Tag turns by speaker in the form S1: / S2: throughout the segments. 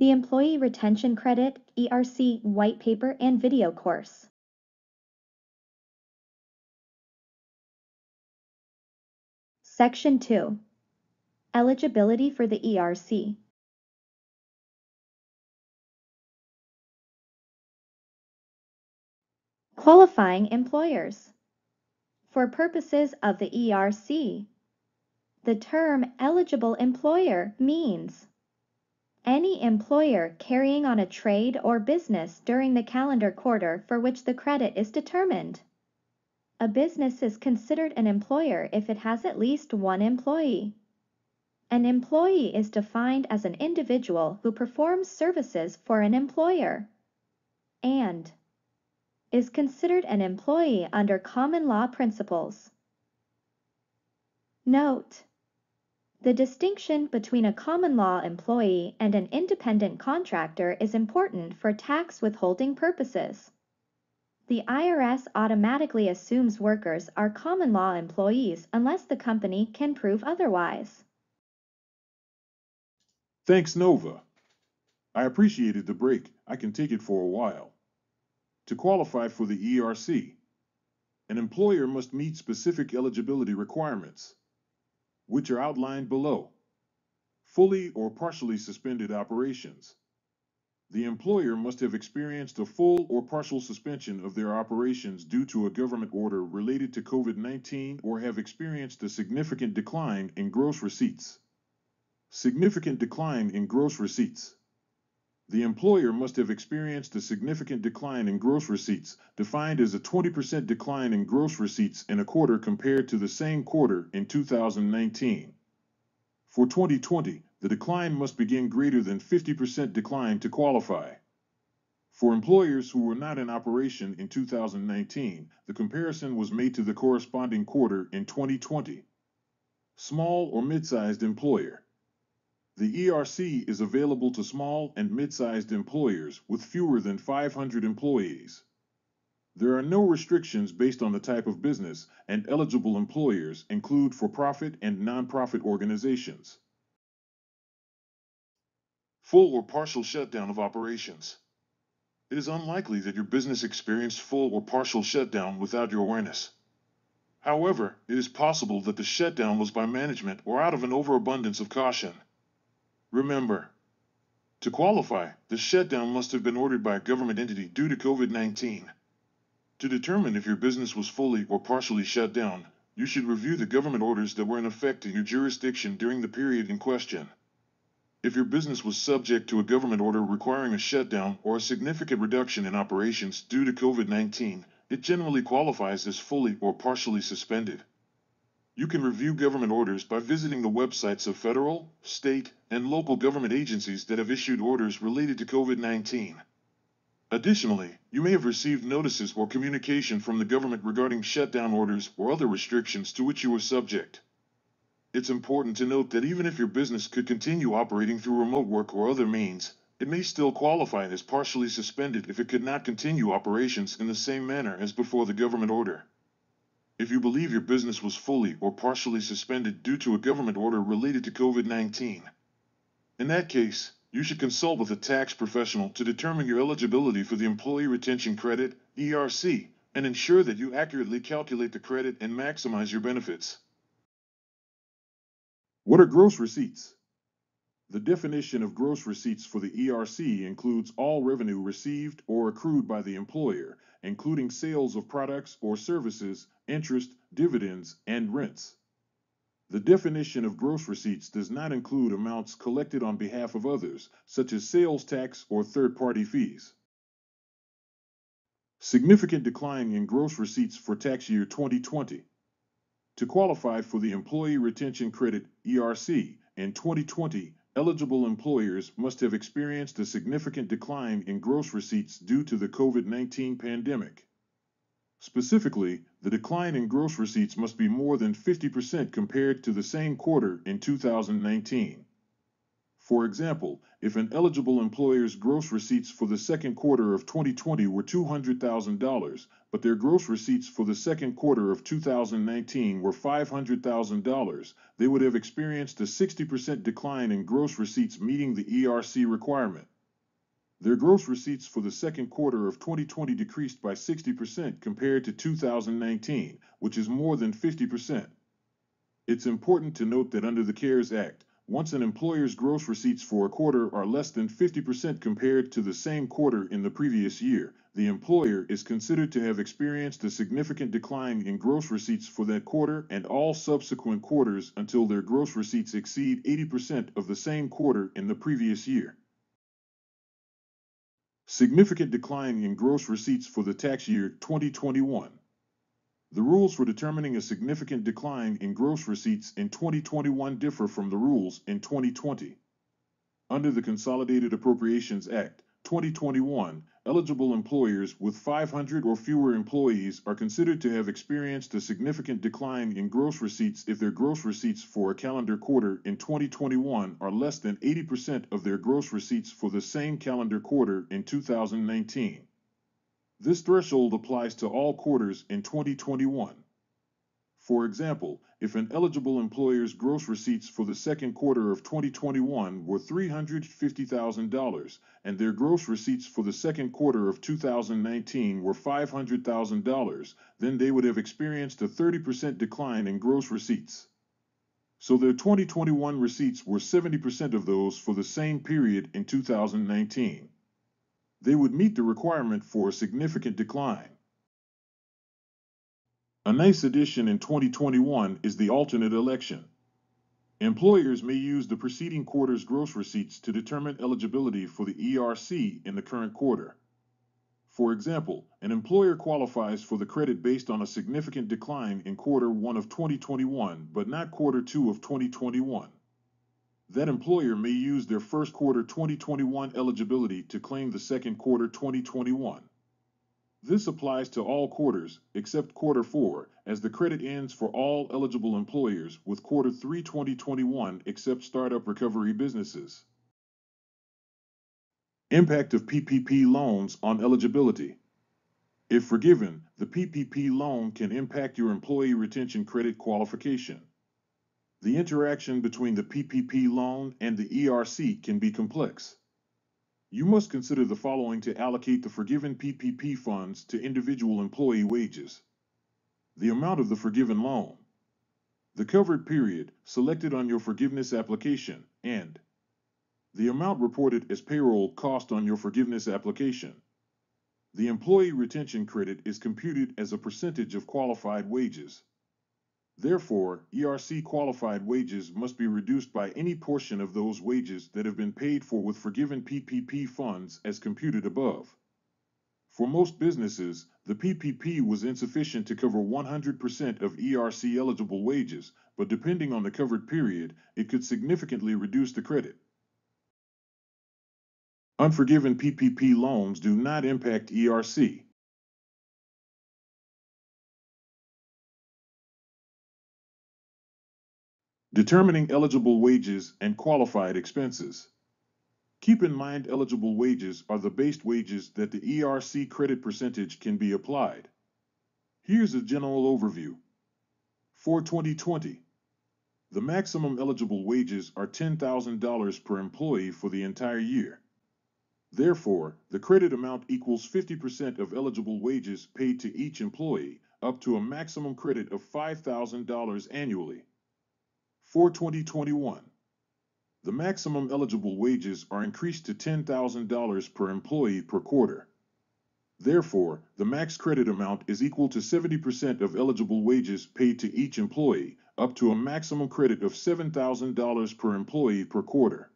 S1: the Employee Retention Credit ERC White Paper and Video Course. Section 2 Eligibility for the ERC. Qualifying employers. For purposes of the ERC, the term eligible employer means any employer carrying on a trade or business during the calendar quarter for which the credit is determined. A business is considered an employer if it has at least one employee. An employee is defined as an individual who performs services for an employer and is considered an employee under common law principles. Note: The distinction between a common law employee and an independent contractor is important for tax withholding purposes. The IRS automatically assumes workers are common law employees unless the company can prove otherwise.
S2: Thanks, Nova. I appreciated the break. I can take it for a while. To qualify for the ERC, an employer must meet specific eligibility requirements, which are outlined below. Fully or partially suspended operations. The employer must have experienced a full or partial suspension of their operations due to a government order related to COVID-19 or have experienced a significant decline in gross receipts. Significant decline in gross receipts. The employer must have experienced a significant decline in gross receipts, defined as a 20% decline in gross receipts in a quarter compared to the same quarter in 2019. For 2020, the decline must begin greater than 50% decline to qualify. For employers who were not in operation in 2019, the comparison was made to the corresponding quarter in 2020. Small or mid-sized employer. The ERC is available to small and mid-sized employers with fewer than 500 employees. There are no restrictions based on the type of business, and eligible employers include for-profit and nonprofit organizations. Full or partial shutdown of operations. It is unlikely that your business experienced full or partial shutdown without your awareness. However, it is possible that the shutdown was by management or out of an overabundance of caution. Remember, to qualify, the shutdown must have been ordered by a government entity due to COVID-19. To determine if your business was fully or partially shut down, you should review the government orders that were in effect in your jurisdiction during the period in question. If your business was subject to a government order requiring a shutdown or a significant reduction in operations due to COVID-19, it generally qualifies as fully or partially suspended. You can review government orders by visiting the websites of federal, state, and local government agencies that have issued orders related to COVID-19. Additionally, you may have received notices or communication from the government regarding shutdown orders or other restrictions to which you were subject. It's important to note that even if your business could continue operating through remote work or other means, it may still qualify as partially suspended if it could not continue operations in the same manner as before the government order. If you believe your business was fully or partially suspended due to a government order related to COVID-19. In that case, you should consult with a tax professional to determine your eligibility for the Employee Retention Credit, ERC, and ensure that you accurately calculate the credit and maximize your benefits. What are gross receipts? The definition of gross receipts for the ERC includes all revenue received or accrued by the employer, including sales of products or services, interest, dividends, and rents. The definition of gross receipts does not include amounts collected on behalf of others, such as sales tax or third-party fees. Significant decline in gross receipts for tax year 2020. To qualify for the Employee Retention Credit ERC in 2020, eligible employers must have experienced a significant decline in gross receipts due to the COVID-19 pandemic. Specifically, the decline in gross receipts must be more than 50% compared to the same quarter in 2019. For example, if an eligible employer's gross receipts for the second quarter of 2020 were $200,000, but their gross receipts for the second quarter of 2019 were $500,000, they would have experienced a 60% decline in gross receipts meeting the ERC requirement. Their gross receipts for the second quarter of 2020 decreased by 60% compared to 2019, which is more than 50%. It's important to note that under the CARES Act, once an employer's gross receipts for a quarter are less than 50% compared to the same quarter in the previous year, the employer is considered to have experienced a significant decline in gross receipts for that quarter and all subsequent quarters until their gross receipts exceed 80% of the same quarter in the previous year. Significant decline in gross receipts for the tax year 2021. The rules for determining a significant decline in gross receipts in 2021 differ from the rules in 2020. Under the Consolidated Appropriations Act, 2021, eligible employers with 500 or fewer employees are considered to have experienced a significant decline in gross receipts if their gross receipts for a calendar quarter in 2021 are less than 80% of their gross receipts for the same calendar quarter in 2019. This threshold applies to all quarters in 2021. For example, if an eligible employer's gross receipts for the second quarter of 2021 were $350,000 and their gross receipts for the second quarter of 2019 were $500,000, then they would have experienced a 30% decline in gross receipts. So their 2021 receipts were 70% of those for the same period in 2019 they would meet the requirement for a significant decline. A nice addition in 2021 is the alternate election. Employers may use the preceding quarter's gross receipts to determine eligibility for the ERC in the current quarter. For example, an employer qualifies for the credit based on a significant decline in quarter 1 of 2021 but not quarter 2 of 2021 that employer may use their first quarter 2021 eligibility to claim the second quarter 2021. This applies to all quarters except quarter 4 as the credit ends for all eligible employers with quarter 3 2021 except startup recovery businesses. Impact of PPP loans on eligibility. If forgiven, the PPP loan can impact your employee retention credit qualification. The interaction between the PPP loan and the ERC can be complex. You must consider the following to allocate the forgiven PPP funds to individual employee wages. The amount of the forgiven loan, the covered period selected on your forgiveness application, and the amount reported as payroll cost on your forgiveness application. The employee retention credit is computed as a percentage of qualified wages. Therefore, ERC qualified wages must be reduced by any portion of those wages that have been paid for with forgiven PPP funds as computed above. For most businesses, the PPP was insufficient to cover 100% of ERC eligible wages, but depending on the covered period, it could significantly reduce the credit. Unforgiven PPP loans do not impact ERC. Determining eligible wages and qualified expenses. Keep in mind eligible wages are the base wages that the ERC credit percentage can be applied. Here's a general overview. For 2020, the maximum eligible wages are $10,000 per employee for the entire year. Therefore, the credit amount equals 50% of eligible wages paid to each employee, up to a maximum credit of $5,000 annually. For 2021, the maximum eligible wages are increased to $10,000 per employee per quarter. Therefore, the max credit amount is equal to 70% of eligible wages paid to each employee, up to a maximum credit of $7,000 per employee per quarter.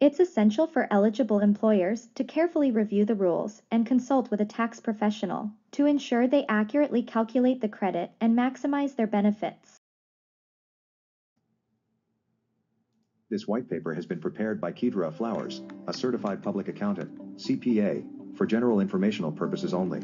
S1: It's essential for eligible employers to carefully review the rules and consult with a tax professional to ensure they accurately calculate the credit and maximize their benefits.
S3: This white paper has been prepared by Kedra Flowers, a certified public accountant, CPA, for general informational purposes only.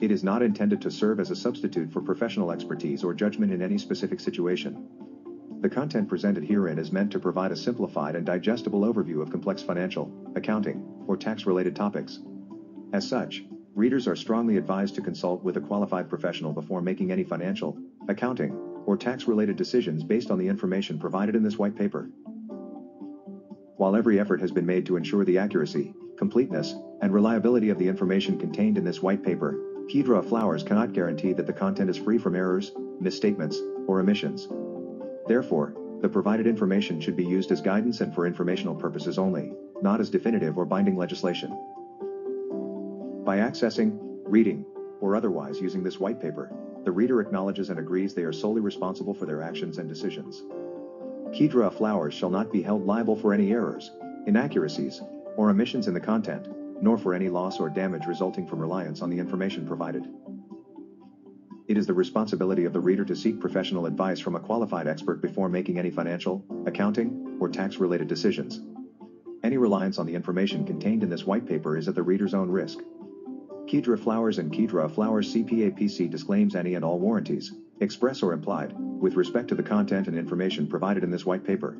S3: It is not intended to serve as a substitute for professional expertise or judgment in any specific situation. The content presented herein is meant to provide a simplified and digestible overview of complex financial, accounting, or tax related topics. As such, readers are strongly advised to consult with a qualified professional before making any financial, accounting, or tax related decisions based on the information provided in this white paper. While every effort has been made to ensure the accuracy, completeness, and reliability of the information contained in this white paper, Kedra Flowers cannot guarantee that the content is free from errors, misstatements, or omissions. Therefore, the provided information should be used as guidance and for informational purposes only, not as definitive or binding legislation. By accessing, reading, or otherwise using this white paper, the reader acknowledges and agrees they are solely responsible for their actions and decisions. Kedra Flowers shall not be held liable for any errors, inaccuracies, or omissions in the content, nor for any loss or damage resulting from reliance on the information provided. It is the responsibility of the reader to seek professional advice from a qualified expert before making any financial, accounting, or tax related decisions. Any reliance on the information contained in this white paper is at the reader's own risk. Kedra Flowers and Kedra Flowers CPA PC disclaims any and all warranties, express or implied, with respect to the content and information provided in this white paper.